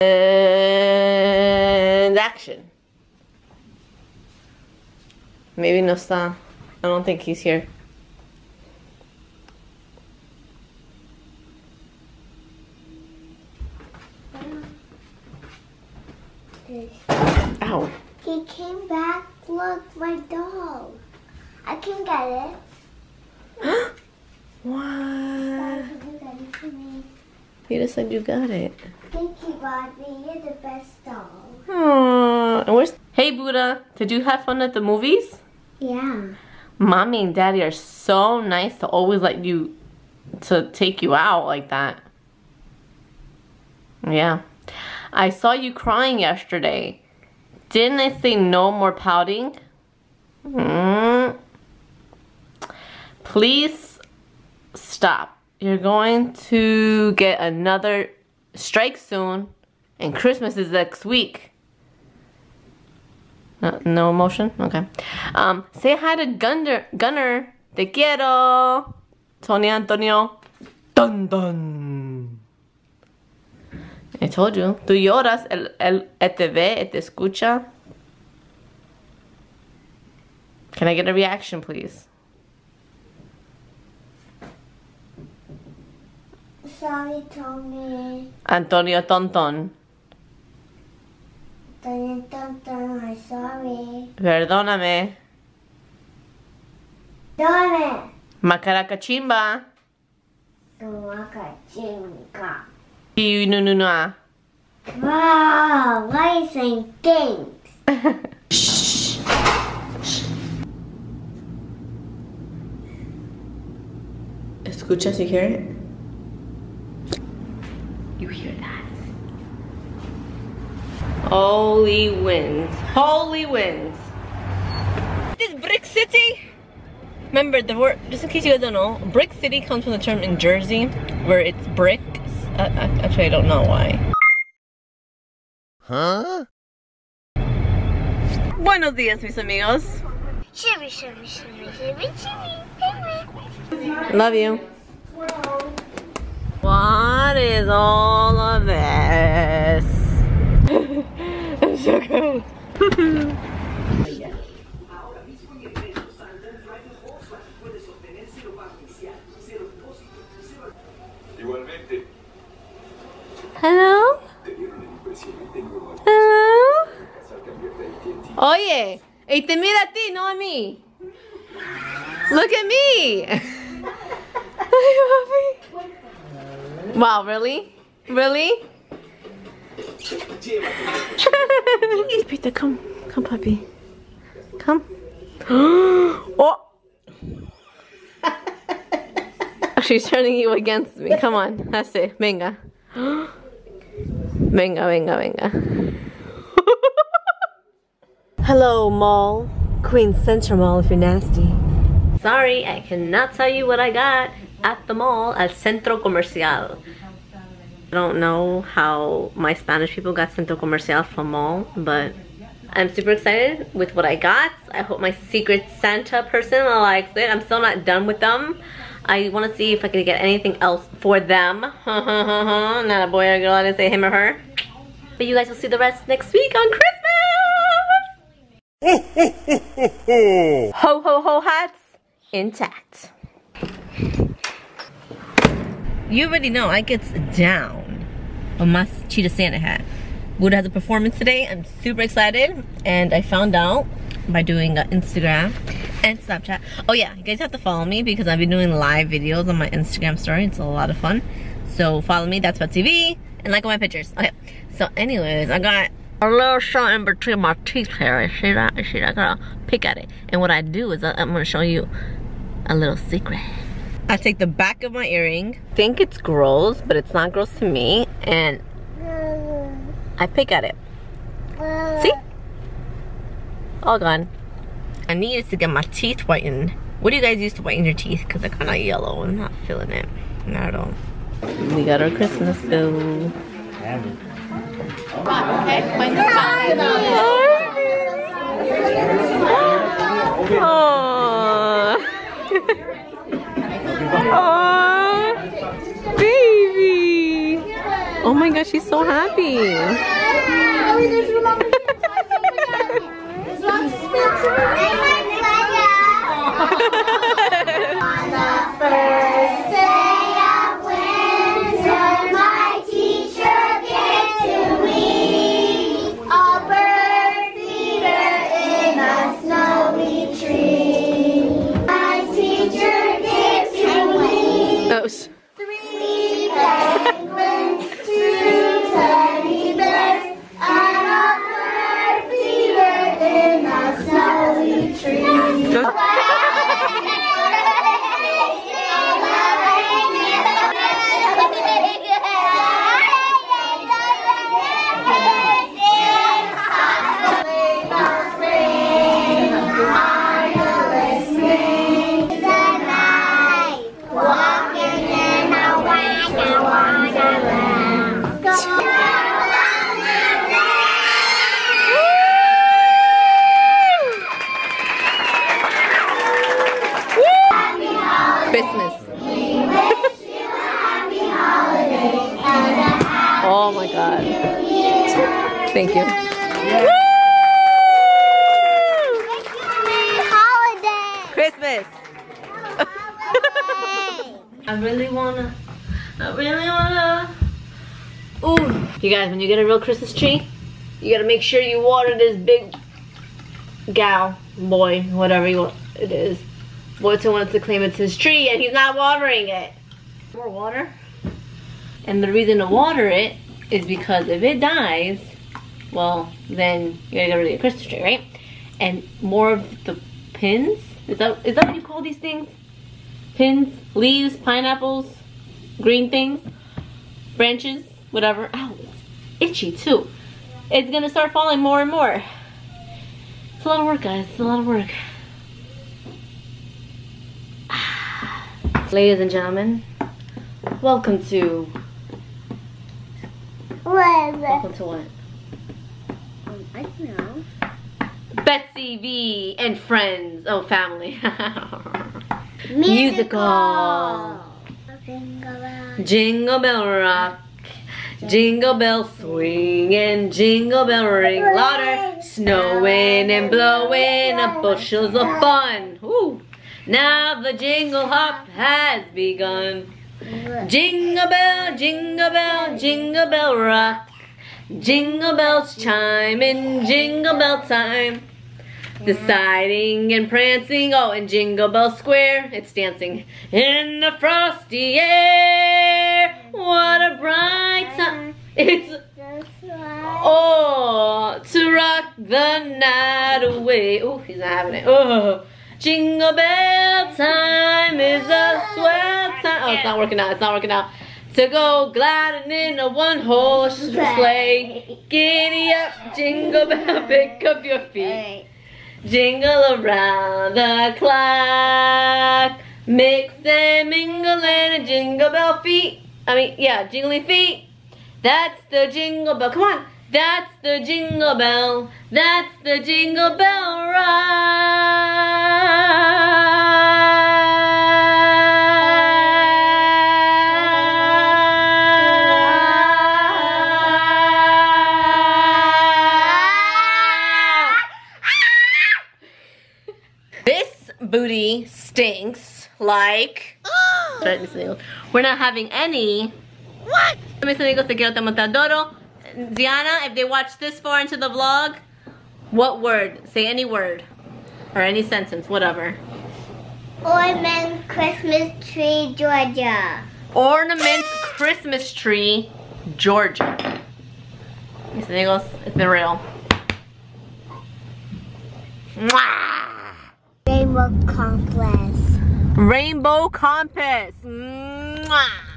And action. Maybe no está. I don't think he's here. Ow. He came back. Look, my dog. I can get it. What? Daddy, you got it for me. You just said you got it. Thank you, Bobby. You're the best dog. Aww. Hey Buddha, did you have fun at the movies? Yeah. Mommy and daddy are so nice to always let you to take you out like that. Yeah. I saw you crying yesterday. Didn't I say no more pouting? Mm. Please stop. You're going to get another strike soon, and Christmas is next week. No, no emotion? Okay. Um, say hi to Gunner. Gunner. Te quiero. Tony Antonio. Dun dun. I told you. Tú lloras. El, el, él te ve, él te escucha. Can I get a reaction, please? Sorry, Tommy. Antonio Tonton. Dun, dun, dun, I'm sorry. Perdóname. Done Macaracachimba. it. Wakachinga. Nununua. Wow, why are you saying things? ¿Escuchas? You hear it? You hear that? Holy winds. Holy winds. This Brick City? Remember, the word, just in case you guys don't know, Brick City comes from the term in Jersey, where it's bricks. Uh, uh, actually, I don't know why. Huh? Buenos días, mis amigos. Shimmy, shimmy, shimmy, shimmy, shimmy, shimmy. Love you. What is all of this? I'm so. Igualmente, Hello? Hello? Oye, y te mira a ti, no a mí. Look at me. Wow, really? Really? Peter, come. Come, puppy. Come. oh! She's turning you against me. Come on. That's it. Venga. Venga, venga, venga. Hello, mall. Queen Central Mall if you're nasty. Sorry, I cannot tell you what I got at the mall at Centro Comercial. I don't know how my Spanish people got Centro Comercial from mall, but I'm super excited with what I got. I hope my secret Santa person likes it. I'm still not done with them. I want to see if I can get anything else for them. not a boy or a girl, I didn't say him or her. But you guys will see the rest next week on Christmas! ho ho ho hats intact. You already know I gets down on my Cheetah Santa hat. Buddha has a performance today. I'm super excited. And I found out by doing uh, Instagram and Snapchat. Oh yeah, you guys have to follow me because I've been doing live videos on my Instagram story. It's a lot of fun. So follow me, thatsBetsyV, and like all my pictures. Okay, so anyways, I got a little something between my teeth here. See that? See that? I gotta pick at it. And what I do is I, I'm gonna show you a little secret. I take the back of my earring, think it's gross, but it's not gross to me, and I pick at it. See? All gone. I needed to get my teeth whitened. What do you guys use to whiten your teeth? Because they're kind of yellow. I'm not feeling it. Not at all. We got our Christmas bill. Okay, find Aww. Aww. Baby. Oh my gosh, she's so happy. there's room over here. There's lots of space. On the first day of winter, my teacher gave to me a bird feeder in a snowy tree. My teacher gave to me Oh, sh- three penguins, Thank you. Holiday. Christmas. I really wanna. I really wanna. Ooh. You guys, when you get a real Christmas tree, you gotta make sure you water this big gal, boy, whatever you want it is. Boytoy wants to claim it's his tree and he's not watering it. More water. And the reason to water it is because if it dies, well, then you gotta get rid of your Christmas tree, right? And more of the pins, is that is that what you call these things? Pins, leaves, pineapples, green things, branches, whatever. Ow, it's itchy too. It's gonna start falling more and more. It's a lot of work, guys. It's a lot of work. Ah. Ladies and gentlemen, welcome to What? welcome to what? I know. Betsy V and friends. Oh, family. Musical. Jingle bell. Jingle bell rock, jingle bell swing, and jingle bell ring louder. Snowing and blowing up bushels of fun. Ooh. Now the jingle hop has begun. Jingle bell, jingle bell, jingle bell rock. Jingle bells chime in jingle bell time. Deciding and prancing, oh, in Jingle Bell Square, it's dancing in the frosty air. What a bright time! It's oh to rock the night away. Oh, he's not having it. Oh, Jingle Bell time is a swell time. Oh, it's not working out. It's not working out. To go gliding in a one-horse sleigh. Giddy up, Jingle Bell, pick up your feet. Jingle around the clock. Mix and mingle and a jingle bell feet. I mean, yeah, jingly feet. That's the jingle bell. Come on. That's the jingle bell. That's the jingle bell ride. Booty stinks like. Sorry, Miss Amigos. We're not having any. What? Miss Amigos, te quiero te montadoro. Ziana, if they watch this far into the vlog, what word? Say any word. Or any sentence, whatever. Ornament Christmas tree, Georgia. Ornament Christmas tree, Georgia. Mis amigos, it's been real. Mwah! Rainbow Complex. Rainbow compass. Mwah!